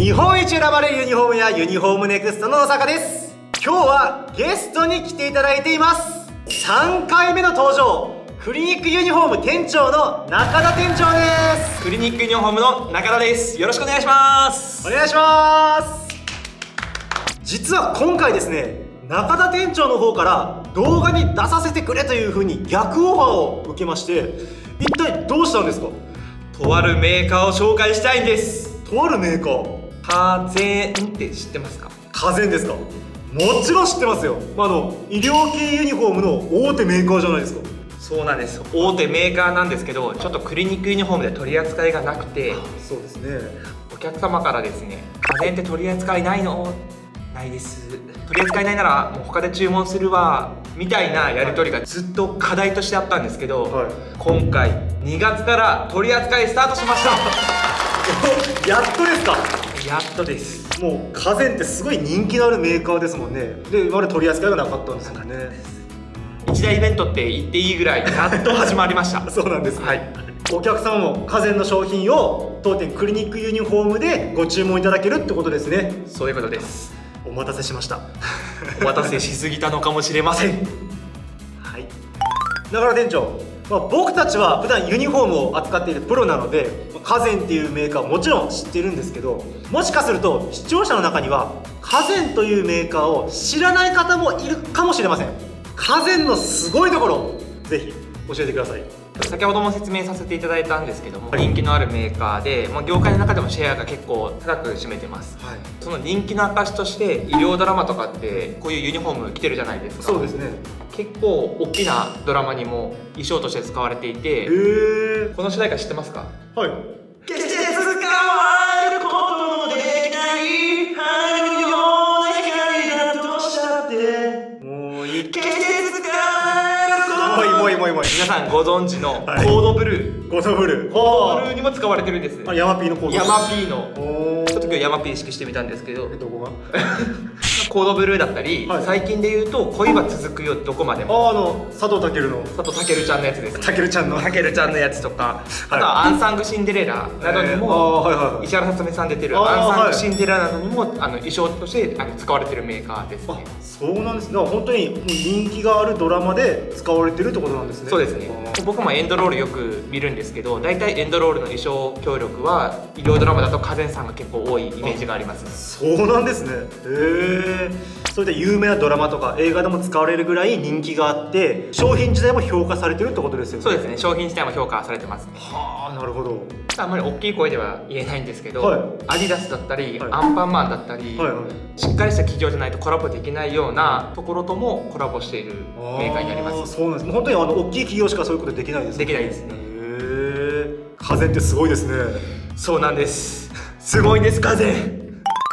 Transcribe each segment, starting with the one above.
日本一選ばれるユニフォーム屋ユニフォームネクストの野坂です。今日はゲストに来ていただいています。3回目の登場。クリニックユニフォーム店長の中田店長です。クリニックユニフォームの中田です。よろしくお願いします。お願いします。実は今回ですね中田店長の方から動画に出させてくれというふうに逆オファーを受けまして一体どうしたんですか？とあるメーカーを紹介したいんです。とあるメーカーカゼンって知ってますか？家電ですか？もちろん知ってますよ、まあ、あの医療系ユニフォームの大手メーカーじゃないですか。そうなんです。大手メーカーなんですけどちょっとクリニックユニフォームで取り扱いがなくて。そうですね。お客様からですね「家電って取り扱いないの?」ないです取り扱いないならもう他で注文するわみたいなやり取りがずっと課題としてあったんですけど、はい。今回2月から取り扱いスタートしました。やっとですか？やっとです。もう家電ってすごい人気のあるメーカーですもんね。で今まで取り扱いがなかったんですよね。一大イベントって言っていいぐらいやっと始まりました。そうなんですね、はい。お客様も家電の商品を当店クリニックユニフォームでご注文いただけるってことですね。そういうことです。お待たせしました。お待たせしすぎたのかもしれません。はい。中原店長、まあ、僕たちは普段ユニフォームを扱っているプロなのでカゼンっていうメーカーもちろん知ってるんですけどもしかすると視聴者の中にはカゼンというメーカーを知らない方もいるかもしれません。カゼンのすごいところぜひ。教えてください。先ほども説明させていただいたんですけども人気のあるメーカーで、まあ、業界の中でもシェアが結構高く占めてます。はい。その人気の証として医療ドラマとかってこういうユニフォーム着てるじゃないですか。そうですね。結構大きなドラマにも衣装として使われていへてえこの主題歌知ってますか？はいもういいもうい。皆さんご存知のコはい。ードブルー、ゴトブルコードブルーはにも使われてるんです。あヤマピーのコードヤマピーの。おちょっと今日ヤマピー意識してみたんですけど。えどこが？コードブルーだったり、はい。最近で言うと恋は続くよどこまでも。ああの佐藤健の。佐藤健ちゃんのやつです。健ちゃんの。たけるちゃんのやつとか、あとはアンサングシンデレラなどにえーはいはいはい。石原さとみさん出てる。アンサングシンデレラなどにも、あの衣装としてあの使われてるメーカーですあねそうなんです。ねだから本当に人気があるドラマで使われてるってことなんですね。そうですね。あ僕もエンドロールよく見るんですけど大体エンドロールの衣装協力は医療ドラマだと風さんが結構多いイメージがありますそうなんですね。へえそれで有名なドラマとか映画でも使われるぐらい人気があって商品自体も評価されてるってことですよね。そうですね。商品自体も評価されてますね。はあなるほど。あんまり大きい声では言えないんですけど、はい。アディダスだったり、はい。アンパンマンだったり、はいはい。しっかりした企業じゃないとコラボできないようなところともコラボしているメーカーになります。あそうなんです。本当にあの大きい企業しかそういうことできないですできないですね。へえ風ってすごいですね。そうなんです。すごいんです風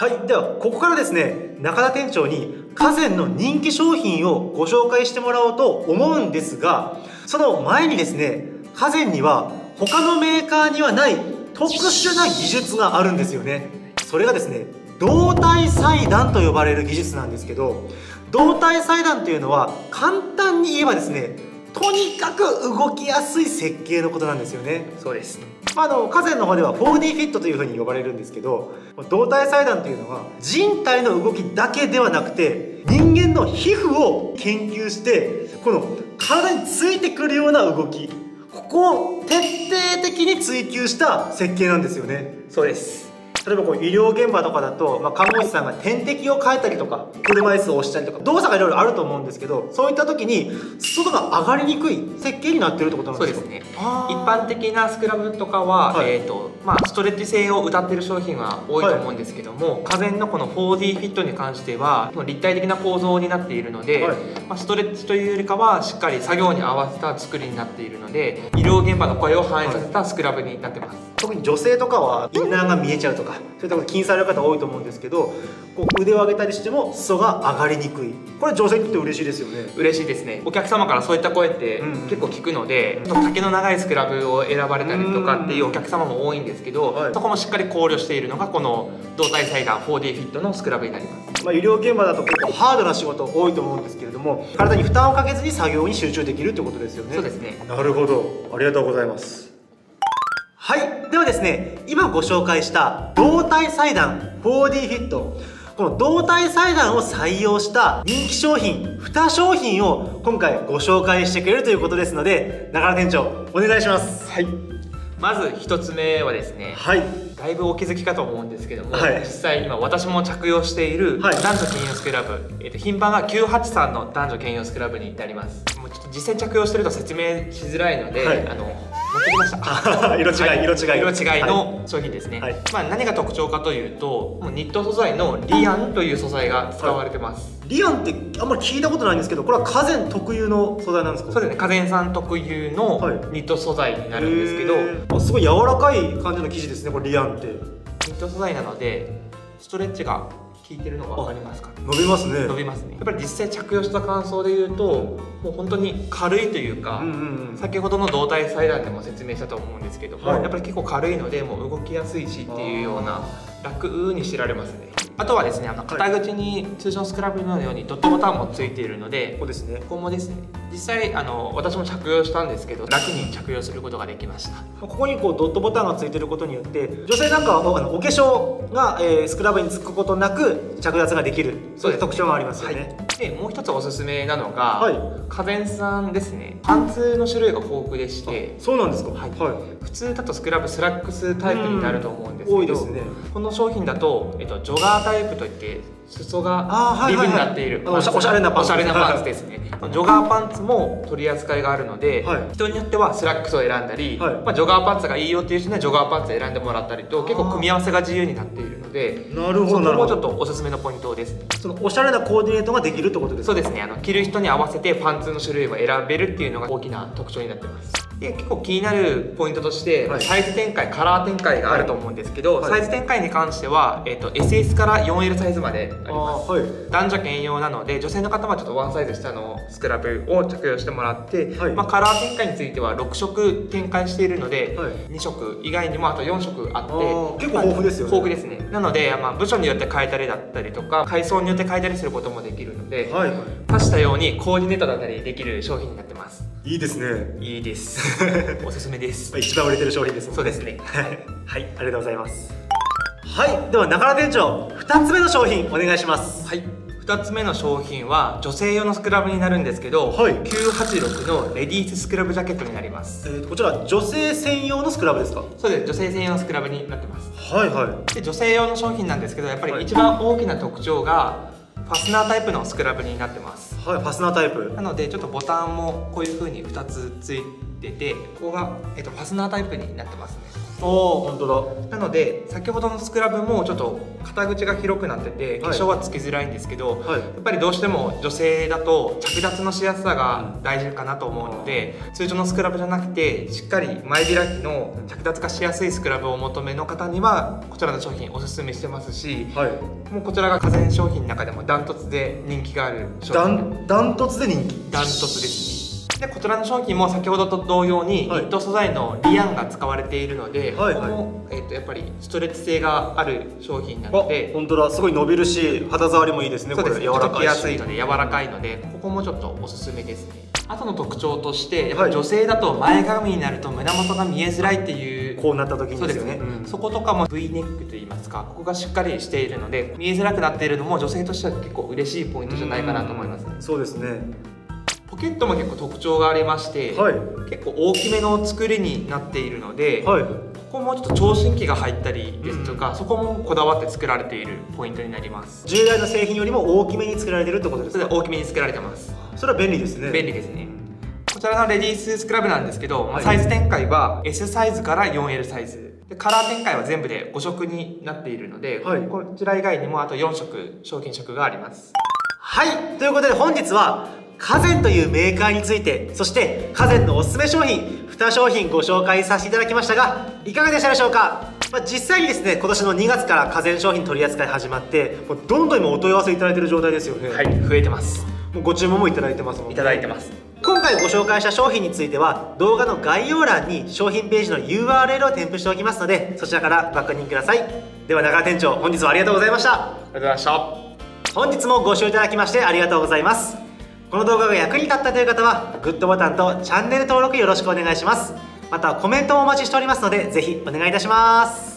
はいではここからですね中田店長にカゼンの人気商品をご紹介してもらおうと思うんですがその前にですねカゼンには他のメーカーにはない特殊な技術があるんですよね。それがですね動体裁断と呼ばれる技術なんですけど動体裁断というのは簡単に言えばですねとにかく動きやすい設計のことなんですよね。そうです。まあ、あの河川の方では 4D フィットというふうに呼ばれるんですけど動体裁断というのは人体の動きだけではなくて人間の皮膚を研究してこの体についてくるような動きここを徹底的に追求した設計なんですよね。そうです例えばこう医療現場とかだと、まあ、看護師さんが点滴を変えたりとか車椅子を押したりとか動作がいろいろあると思うんですけどそういった時に外が上がりにくい設計になってるってことなんでか？そうですすね一般的なスクラブとかは、はい。えーとまあ、ストレッチ性を謳ってる商品は多いと思うんですけども、家電のこの 4D フィットに関しては立体的な構造になっているので、はい。まあ、ストレッチというよりかはしっかり作業に合わせた作りになっているので医療現場の声を反映させたスクラブになってます、特に女性とかはインナーが見えちゃうとかそういったこと気にされる方多いと思うんですけどこう腕を上げたりしても裾が上がりにくい。これ女性にとって嬉しいですよね。嬉しいですね。お客様からそういった声ってうん結構聞くので、丈の長いスクラブを選ばれたりとかっていうお客様も多いんですけど、はい。そこもしっかり考慮しているのがこの動体裁断 4D フィットのスクラブになります。まあ、医療現場だと結構ハードな仕事多いと思うんですけれども体に負担をかけずに作業に集中できるってことですよね。そうですね。なるほど。ありがとうございますはい。ではですね今ご紹介した胴体裁断 4D フィット。この胴体裁断を採用した人気商品2商品を今回ご紹介してくれるということですので中野店長お願いします。はい。まず一つ目はですねはい。だいぶお気づきかと思うんですけども、はい。実際今私も着用しているはい。男女兼用スクラブ、えー、と品番が983の男女兼用スクラブになります。もうちょっと実際着用してると説明しづらいので、はい。あの持ってきました。色違いは色違い。色違いの商品ですね、はい。まあ、何が特徴かというともうニット素材のリアンという素材が使われてます、リアンってあんまり聞いたことないんですけどこれは火山特有の素材なんですか？そうですね。家電さん特有のはい。ニット素材になるんですけど、へー。あすごい柔らかい感じの生地ですねこれリアンって。ニット素材なのでストレッチが効いてるのが分かりますか？伸びますね。伸びますね。やっぱり実際着用した感想で言うともう本当に軽いというか、うんうんうん。先ほどの胴体裁断でも説明したと思うんですけども、はい。やっぱり結構軽いのでもう動きやすいしっていうような楽にしてられますねあとはですねあの肩口に通常のスクラブのようにドットボタンもついているのでここですね。ここもですね実際あの私も着用したんですけど楽に着用することができました。ここにこうドットボタンがついてることによって女性なんかはお化粧が、えースクラブにつくことなく着脱ができる。そういう特徴がありますよね。でもう一つおすすめなのが、はい。家電さんですね。パンツの種類が豊富でしてそうなんですか。はい。は普通だとスクラブスラックスタイプになると思うんですけど、多いですね。この商品だと、えっと、ジョガータイプといって裾がリブになっている。おしゃおしゃれなパンツ。おしゃれなパンツですね。ジョガーパンツも取り扱いがあるので、はい。人によってはスラックスを選んだり、はい。まあ、ジョガーパンツがいいよっていう人にはジョガーパンツを選んでもらったりと結構組み合わせが自由になっているのでなるほどそこもちょっとおすすめのポイントですね。そのおしゃれなコーディネートができるってことですか？そうですね。あの着る人に合わせてパンツの種類を選べるっていうのが大きな特徴になってます。で結構気になるポイントとして、はい。サイズ展開カラー展開があると思うんですけど、はい。サイズ展開に関しては、えっと SS から 4L サイズまでありあます。ーはい。男女兼用なので女性の方はちょっとワンサイズ下のスクラブを着用してもらって、はい。まあ、カラー展開については6色展開しているので、はい。2色以外にもあと4色あって結構豊富ですよね。豊富ですね。なので、まあ、部署によって変えたりだったりとか階層によって変えたりすることもできるので、はいは多種多様にコーディネートだったりできる商品になってます。いいいですね。いいです。おすすめです。一番売れてる商品ですもんそうですね。はい、はい、ありがとうございますはいでは中原店長2つ目の商品お願いします。はい。2つ目の商品は女性用のスクラブになるんですけど、はい。986のレディーススクラブジャケットになります。えーとこちら女性専用のスクラブですか？そうです。女性専用のスクラブになってます。はいはい。で女性用の商品なんですけどやっぱはい。り一番大きな特徴がファスナータイプのスクラブになってます。はいファスナータイプ。なのでちょっとボタンもこういう風に2つついててここが、えっと、ファスナータイプになってますねおお本当なので先ほどのスクラブもちょっと肩口が広くなってて化はい。粧はつきづらいんですけど、だはい。やっぱりどうしても女性だと着脱のしやすさが大事かなと思うので通常のスクラブじゃなくてしっかり前開きの着脱がしやすいスクラブをお求めの方にはこちらの商品おすすめしてますしはい。もうこちらが家電商品の中でもダントツで人気がある商ダ品ンダントツで人気。ダントツです。ねでこちらの商品も先ほどと同様にニはい。ット素材のリアンが使われているので、はいここも、えー、とやっぱりストレッチ性がある商品なあので本当だ。すごい伸びるし肌触りもいいですねそうです。ねこれ。柔らかいし。やすいので柔らかいのでここもちょっとおすすめです。ねあとの特徴としてやっぱ女性だと前かがみになると胸元が見えづらいっていうこうなった時にでよね。ですすね、そことかも V ネックといいますかここがしっかりしているので見えづらくなっているのも女性としては結構嬉しいポイントじゃないかなと思いますね。うん。そうですね。ポケットも結構特徴がありまして、はい。結構大きめの作りになっているので、はい。ここもちょっと聴診器が入ったりですとか、そこもこだわって作られているポイントになります。従来の製品よりも大きめに作られてるってことですか？それで大きめに作られてます。それは便利ですね。便利ですね。こちらのレディーススクラブなんですけど、まあはいサイズ展開は S サイズから 4L サイズ。でカラー展開は全部で5色になっているので、はい。こちら以外にもあと4色商品色があります。はい。ということで本日はカゼンというメーカーについてそしてカゼンのおすすめ商品2商品ご紹介させていただきましたがいかがでしたでしょうか、まあ、実際にですね今年の2月からカゼン商品取り扱い始まってもうどんどん今お問い合わせいただいている状態ですよね、はい。増えてます。もうご注文もいただいてますもんね。いただいてます。今回ご紹介した商品については動画の概要欄に商品ページの URL を添付しておきますのでそちらからご確認ください。では中川店長本日はありがとうございました。ありがとうございました。本日もご視聴いただきましてありがとうございますこの動画が役に立ったという方はグッドボタンとチャンネル登録よろしくお願いします。またコメントもお待ちしておりますのでぜひお願いいたします。